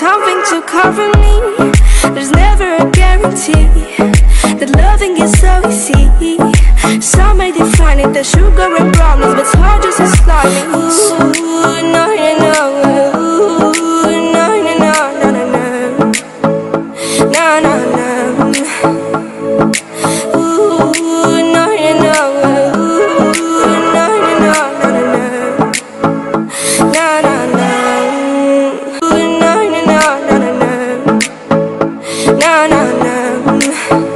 something to cover me. There's never a guarantee That loving is so easy. Some may define it as sugar and problems, But it's hard just as climbing Ooh, no, no, no Ooh, no, no, no, no, no, no. No, no, no. Mm.